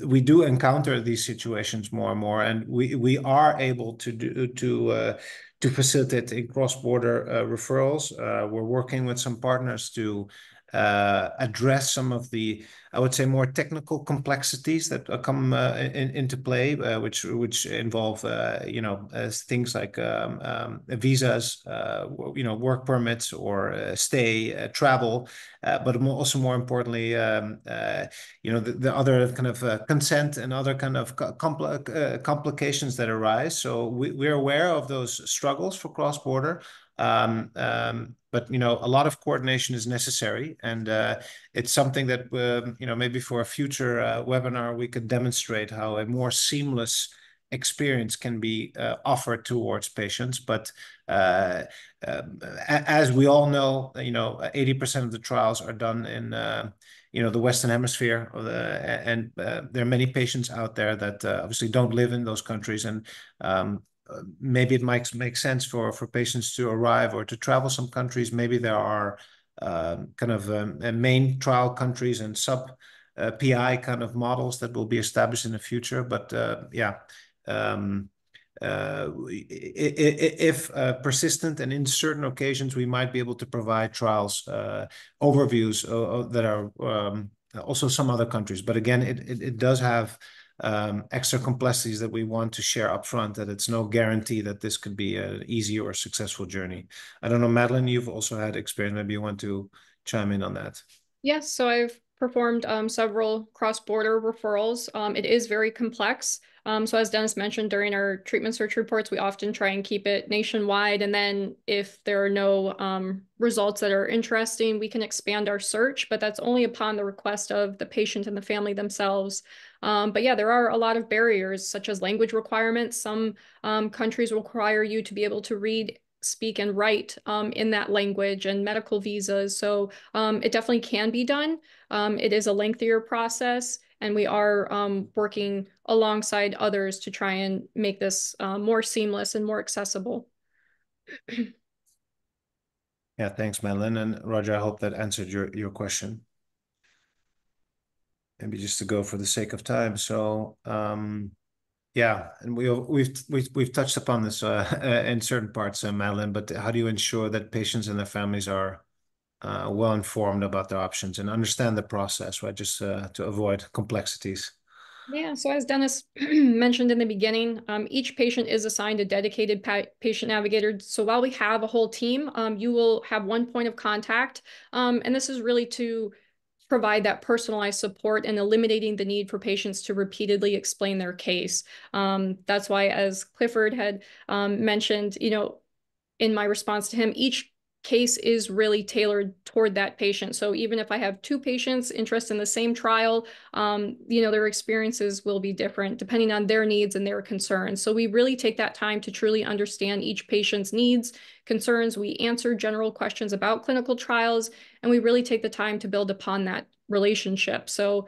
we do encounter these situations more and more, and we we are able to do to uh, to facilitate cross-border uh, referrals. we're working with some partners to uh, address some of the, I would say, more technical complexities that come uh, in, into play, uh, which which involve, uh, you know, things like um, um, visas, uh, you know, work permits or uh, stay, travel, but more, also more importantly, um, you know, the, the, other kind of consent and other kind of compl complications that arise. So we, we're aware of those struggles for cross border. Um, um, but you know, a lot of coordination is necessary, and uh, it's something that um, you know maybe for a future uh, webinar we could demonstrate how a more seamless experience can be uh, offered towards patients. But uh, um, as we all know, you know, eighty percent of the trials are done in uh, you know the Western Hemisphere, and uh, there are many patients out there that obviously don't live in those countries, and um, maybe it might make sense for for patients to arrive or to travel some countries. Maybe there are um, kind of um, main trial countries and sub uh, PI kind of models that will be established in the future. But uh, yeah, um, uh, if uh, persistent and in certain occasions, we might be able to provide trials uh, overviews that are also some other countries. But again, it does have um, extra complexities that we want to share upfront, that it's no guarantee that this could be an easy or successful journey. I don't know, Madeleine, you've also had experience. Maybe you want to chime in on that. Yes, so I've performed um, several cross-border referrals. Um, it is very complex. Um, so as Dennis mentioned during our treatment search reports, we often try and keep it nationwide. And then if there are no um, results that are interesting, we can expand our search, but that's only upon the request of the patient and the family themselves. Um, but yeah, there are a lot of barriers such as language requirements. Some um, countries require you to be able to read speak and write um, in that language and medical visas. So um, it definitely can be done. Um, it is a lengthier process and we are um, working alongside others to try and make this uh, more seamless and more accessible. yeah, thanks, Madeleine. And Roger, I hope that answered your, your question. Maybe just to go for the sake of time. So, um, yeah, and we, we've we've we've touched upon this uh, in certain parts, uh, Madeleine. But how do you ensure that patients and their families are uh, well informed about their options and understand the process, right? Just uh, to avoid complexities. Yeah, so as Dennis mentioned in the beginning, um, each patient is assigned a dedicated pa patient navigator. So while we have a whole team, um, you will have one point of contact. Um, and this is really to provide that personalized support and eliminating the need for patients to repeatedly explain their case. Um, that's why, as Clifford had um, mentioned, you know, in my response to him, each case is really tailored toward that patient. So even if I have two patients interested in the same trial, um, you know, their experiences will be different depending on their needs and their concerns. So we really take that time to truly understand each patient's needs, concerns. We answer general questions about clinical trials, and we really take the time to build upon that relationship. So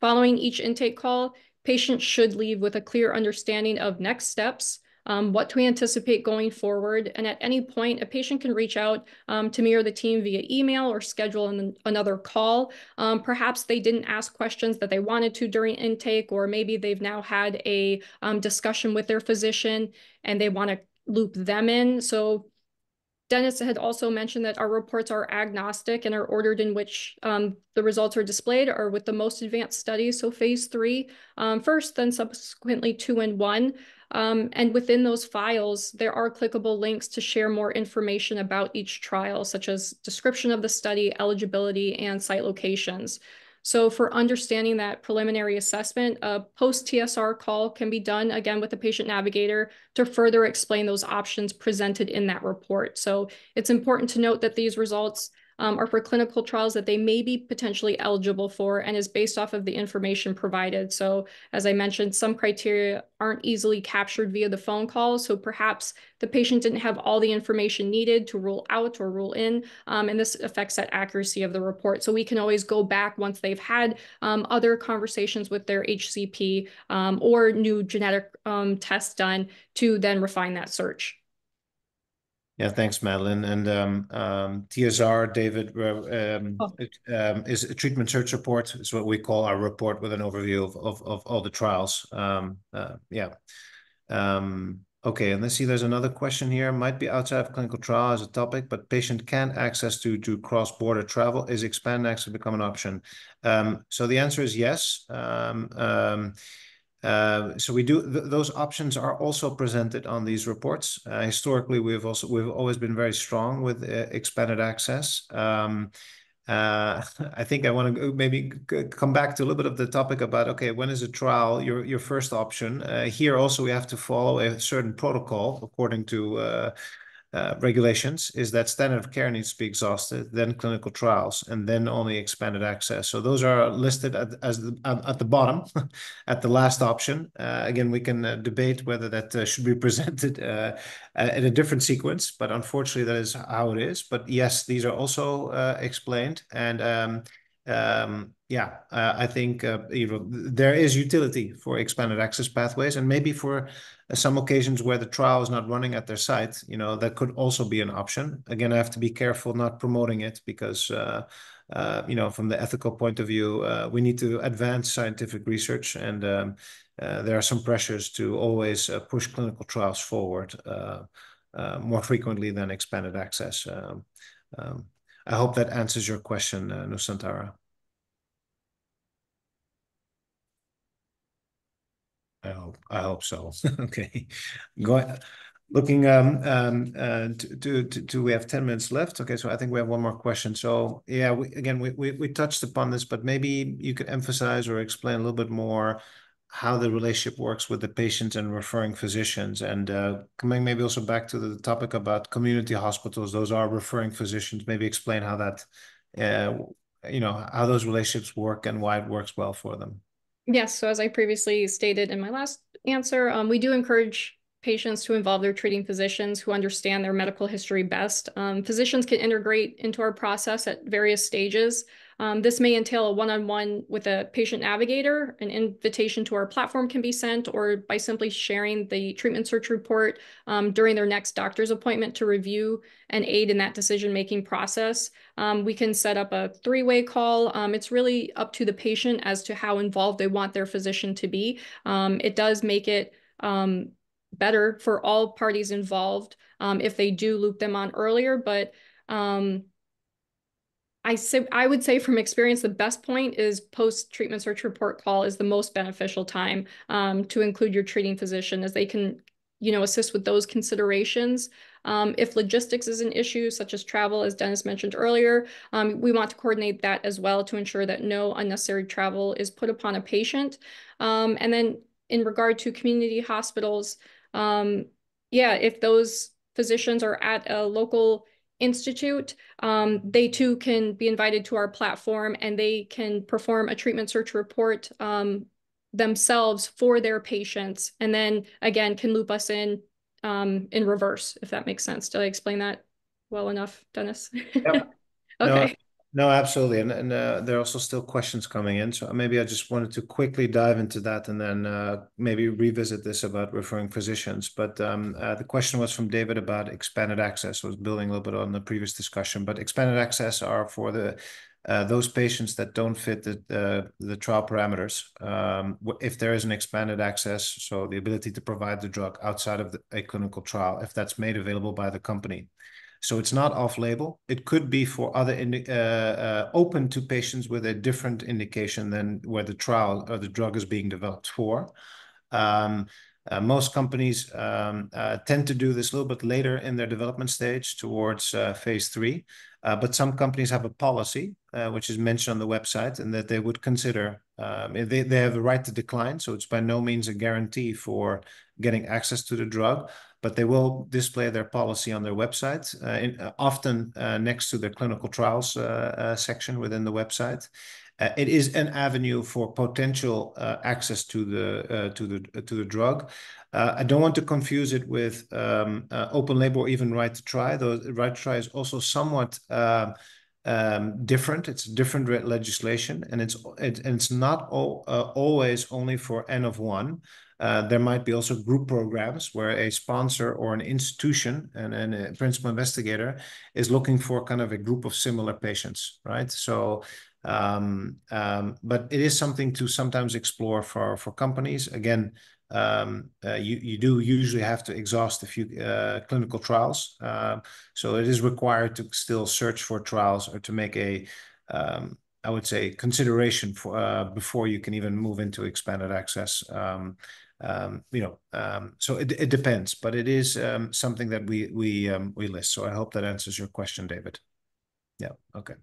following each intake call, patients should leave with a clear understanding of next steps, um, what to anticipate going forward. And at any point, a patient can reach out um, to me or the team via email or schedule an, another call. Um, perhaps they didn't ask questions that they wanted to during intake, or maybe they've now had a um, discussion with their physician and they want to loop them in. So Dennis had also mentioned that our reports are agnostic and are ordered in which um, the results are displayed are with the most advanced studies, so phase three um, first, then subsequently two and one. Um, and within those files, there are clickable links to share more information about each trial, such as description of the study, eligibility, and site locations. So for understanding that preliminary assessment, a post-TSR call can be done again with the patient navigator to further explain those options presented in that report. So it's important to note that these results um, or for clinical trials that they may be potentially eligible for and is based off of the information provided. So as I mentioned, some criteria aren't easily captured via the phone call. So perhaps the patient didn't have all the information needed to rule out or rule in, um, and this affects that accuracy of the report. So we can always go back once they've had um, other conversations with their HCP um, or new genetic um, tests done to then refine that search. Yeah, thanks, Madeleine. And um, um, TSR, David, um, Oh. um, is a treatment search report. It's what we call our report with an overview of of, of all the trials. Um, uh, yeah. Um, okay, and let's see. There's another question here. Might be outside of clinical trial as a topic, but patient can access to to cross border travel. Is expand access become an option? Um, so the answer is yes. Um, so we do th those options are also presented on these reports. Uh, historically, we've also we've always been very strong with uh, expanded access. Um, uh, I think I want to maybe come back to a little bit of the topic about okay, when is a trial your first option? Here also we have to follow a certain protocol according to uh, regulations is that standard of care needs to be exhausted, then clinical trials, and then only expanded access. So those are listed at, as the, at the bottom, at the last option. Uh, again, we can uh, debate whether that should be presented in a different sequence, but unfortunately that is how it is. But yes, these are also explained, and um, um, yeah, uh, I think uh, you know there is utility for expanded access pathways, and maybe for some occasions where the trial is not running at their site, you know, that could also be an option. Again, I have to be careful not promoting it because, uh, uh, you know, from the ethical point of view, uh, we need to advance scientific research, and um, uh, there are some pressures to always uh, push clinical trials forward uh, more frequently than expanded access. Um, um, I hope that answers your question, Nusantara. I hope I hope so. okay, going looking um um uh to we have 10 minutes left. Okay so i think we have one more question. So yeah we, again we, we we touched upon this but maybe you could emphasize or explain a little bit more how the relationship works with the patients and referring physicians. And uh coming maybe also back to the topic about community hospitals those are referring physicians. Maybe explain how that uh you know how those relationships work and why it works well for them Yes, so as I previously stated in my last answer, um, we do encourage patients to involve their treating physicians who understand their medical history best. Um, physicians can integrate into our process at various stages. Um, this may entail a one-on-one with a patient navigator, an invitation to our platform can be sent, or by simply sharing the treatment search report um, during their next doctor's appointment to review and aid in that decision-making process. Um, we can set up a three-way call. Um, it's really up to the patient as to how involved they want their physician to be. Um, it does make it um, better for all parties involved if they do loop them on earlier, but um, I say I would say from experience, the best point is post treatment search report call is the most beneficial time um, to include your treating physician as they can, you know, assist with those considerations. Um, if logistics is an issue, such as travel, as Dennis mentioned earlier, um, we want to coordinate that as well to ensure that no unnecessary travel is put upon a patient. Um, and then in regard to community hospitals, um, yeah, if those physicians are at a local Institute, um, they too can be invited to our platform and they can perform a treatment search report um, themselves for their patients. And then again, can loop us in um, in reverse, if that makes sense. Did I explain that well enough, Dennis? Yep. okay. No, no, absolutely. And, and uh, there are also still questions coming in. So maybe I just wanted to quickly dive into that and then uh, maybe revisit this about referring physicians. But um, uh, the question was from David about expanded access. I was building a little bit on the previous discussion, but expanded access are for the uh, those patients that don't fit the the trial parameters. Um, if there is an expanded access, so the ability to provide the drug outside of the, a clinical trial, if that's made available by the company, so it's not off-label. It could be for other uh, uh, open to patients with a different indication than where the trial or the drug is being developed for. Um, uh, most companies um, uh, tend to do this a little bit later in their development stage towards uh, phase three. Uh, but some companies have a policy, uh, which is mentioned on the website, and that they would consider, um, they have the right to decline, so it's by no means a guarantee for getting access to the drug, but they will display their policy on their website, uh, often next to their clinical trials section within the website. Uh, it is an avenue for potential uh, access to the uh, to the to the drug. I don't want to confuse it with um, open label or even right to try. The right to try is also somewhat um, um, different. It's different legislation, and it's it, and it's not always only for N of one. There might be also group programs where a sponsor or an institution and a principal investigator is looking for kind of a group of similar patients, right? So, Um, um, but it is something to sometimes explore for for companies. Again, um, uh, you you do usually have to exhaust a few uh, clinical trials. So it is required to still search for trials or to make a, I would say, consideration for uh, before you can even move into expanded access. You know, so it it depends, but it is something that we we we list. So I hope that answers your question, David. Yeah. Okay.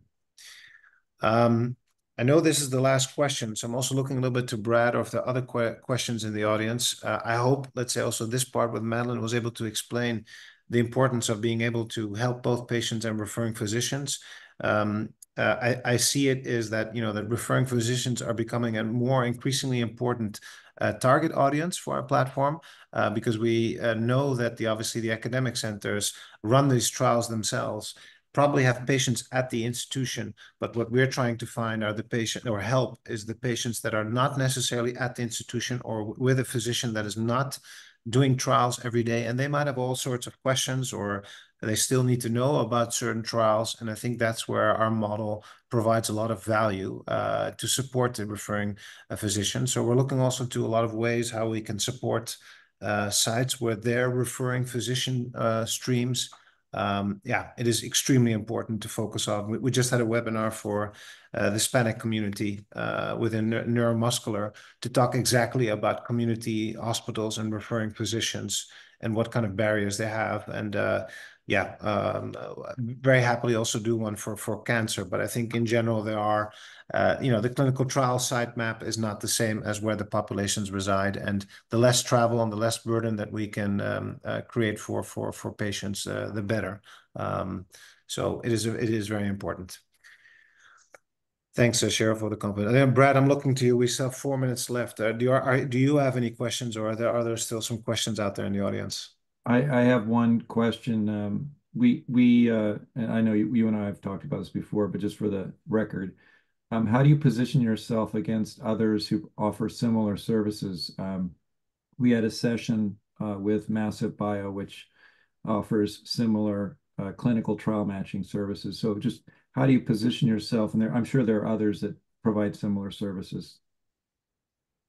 Um, I know this is the last question, so I'm also looking a little bit to Brad or if there are other questions in the audience. Uh, I hope, let's say, also this part with Madeleine was able to explain the importance of being able to help both patients and referring physicians. Um, uh, I see it as that, you know, that referring physicians are becoming a more increasingly important uh, target audience for our platform, because we know that the obviously the academic centers run these trials themselves, probably have patients at the institution, but what we're trying to find are the patient or help is the patients that are not necessarily at the institution or with a physician that is not doing trials every day, and they might have all sorts of questions, or they still need to know about certain trials, and I think that's where our model provides a lot of value uh, to support the referring physician. So we're looking also to a lot of ways how we can support uh, sites where they're referring physician uh, streams. Um, yeah, it is extremely important to focus on. We just had a webinar for uh, the Hispanic community uh, within neuromuscular to talk exactly about community hospitals and referring physicians and what kind of barriers they have. And uh, yeah, um, very happily also do one for for cancer. But I think in general, there are, uh, you know, the clinical trial site map is not the same as where the populations reside, and the less travel and the less burden that we can um, uh, create for for for patients, uh, the better. Um, so it is it is very important. Thanks, Cheryl, for the comment. And Brad, I'm looking to you. We still have four minutes left. Do you have any questions, or are there are there still some questions out there in the audience? I have one question. Um, we uh, and I know you and I have talked about this before, but just for the record, um, how do you position yourself against others who offer similar services? Um, we had a session uh, with Massive Bio, which offers similar uh, clinical trial matching services. So just how do you position yourself? And I'm sure there are others that provide similar services.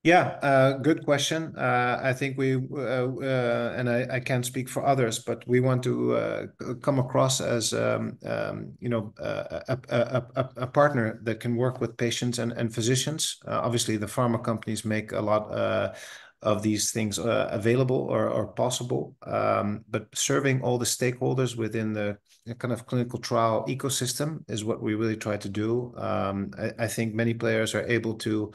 Yeah, uh, good question. Uh, I think we uh, and I can't speak for others, but we want to come across as, um, um, you know, a partner that can work with patients and physicians. Obviously, the pharma companies make a lot of these things available or possible. Um, but serving all the stakeholders within the kind of clinical trial ecosystem is what we really try to do. I think many players are able to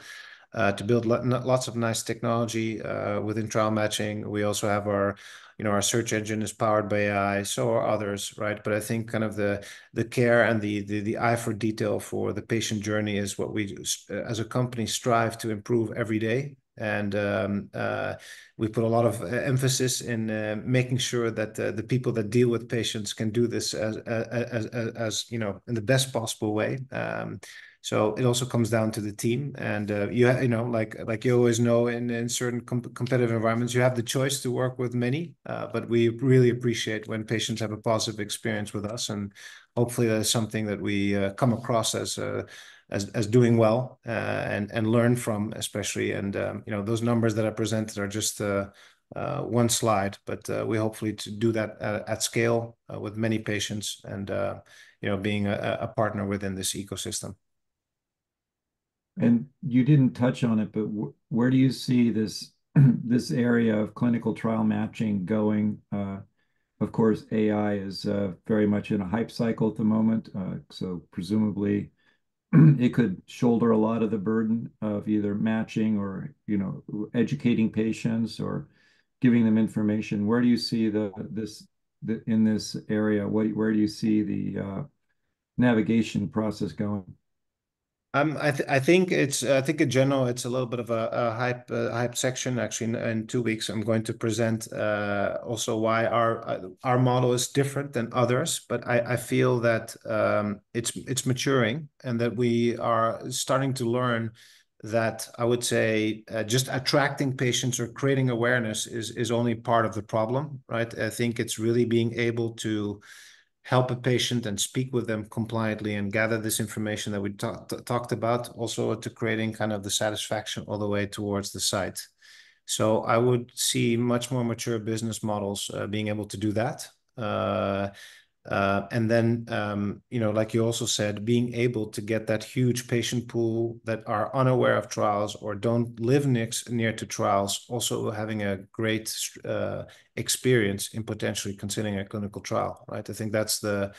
Uh, build lots of nice technology uh, within trial matching. We also have our, you know, our search engine is powered by AI, so are others, right? But I think kind of the the care and the the, the eye for detail for the patient journey is what we, as a company, strive to improve every day. And um, uh, we put a lot of emphasis in making sure that the people that deal with patients can do this as you know in the best possible way. Um, So it also comes down to the team. And uh, you you know, like like you always know, in in certain competitive environments, you have the choice to work with many, uh, but we really appreciate when patients have a positive experience with us, and hopefully, that is something that we uh, come across as uh, as, as doing well, and learn from, especially. And, um, you know, those numbers that I presented are just one slide, but we hopefully to do that at scale with many patients and you know, being a partner within this ecosystem. And you didn't touch on it, but where do you see this area of clinical trial matching going of course, AI is uh, very much in a hype cycle at the moment. Uh, so presumably, it could shoulder a lot of the burden of either matching or you know educating patients or giving them information. Where do you see this in this area? What where do you see the uh, navigation process going? Um, I th I think it's I think in general it's a little bit of a, a hype uh, hype section. Actually, in, in, two weeks, I'm going to present uh, also why our uh, our model is different than others. But I, I feel that um, it's it's maturing and that we are starting to learn that I would say uh, just attracting patients or creating awareness is is only part of the problem, right? I think it's really being able to help a patient and speak with them compliantly and gather this information that we talked talked about, also to creating kind of the satisfaction all the way towards the site. So I would see much more mature business models uh, being able to do that. Uh, and then, um, you know, like you also said, being able to get that huge patient pool that are unaware of trials or don't live near to trials, also having a great uh, experience in potentially considering a clinical trial, right? I think that's the,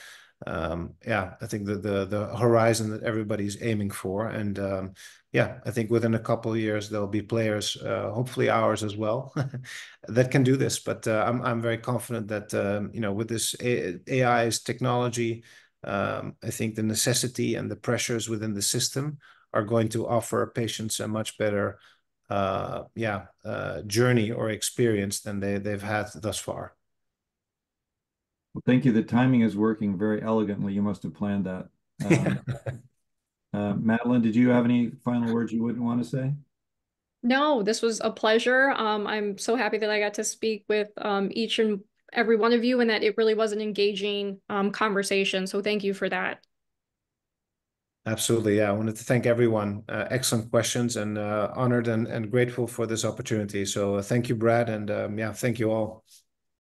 um, yeah, I think the the the horizon that everybody's aiming for, and um, yeah, I think within a couple of years there'll be players, uh, hopefully ours as well, that can do this. But uh, I'm I'm very confident that um, you know with this AI's technology, um, I think the necessity and the pressures within the system are going to offer patients a much better, uh, yeah, uh, journey or experience than they they've had thus far. Well, thank you. The timing is working very elegantly. You must have planned that. Um, uh, Madeleine, did you have any final words you wouldn't want to say? No, this was a pleasure. Um, I'm so happy that I got to speak with um, each and every one of you and that it really was an engaging um, conversation. So thank you for that. Absolutely. Yeah. I wanted to thank everyone. Uh, excellent questions and uh, honored and, and grateful for this opportunity. So uh, thank you, Brad. And um, yeah, thank you all.